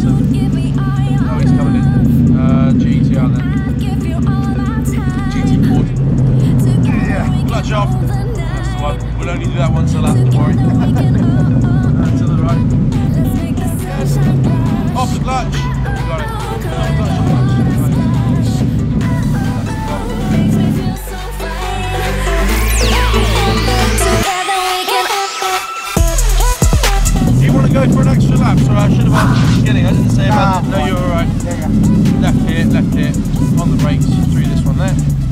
Saturn. Oh, it's coming in. Uh, GTR then. GT4. Yeah, clutch off. That's the one. We'll only do that once a lap, don't worry. uh, to the right. Off the clutch. going for an extra lap, so I should have asked at the beginning. I didn't say about nah, it. No, ah, you're alright. Left here, left here, on the brakes, through this one there.